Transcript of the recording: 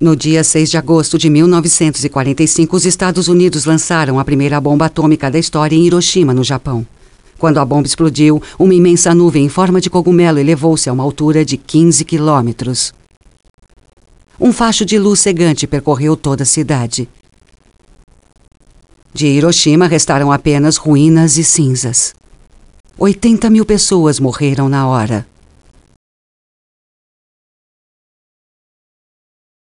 No dia 6 de agosto de 1945, os Estados Unidos lançaram a primeira bomba atômica da história em Hiroshima, no Japão. Quando a bomba explodiu, uma imensa nuvem em forma de cogumelo elevou-se a uma altura de 15 quilômetros. Um facho de luz cegante percorreu toda a cidade. De Hiroshima restaram apenas ruínas e cinzas. 80 mil pessoas morreram na hora.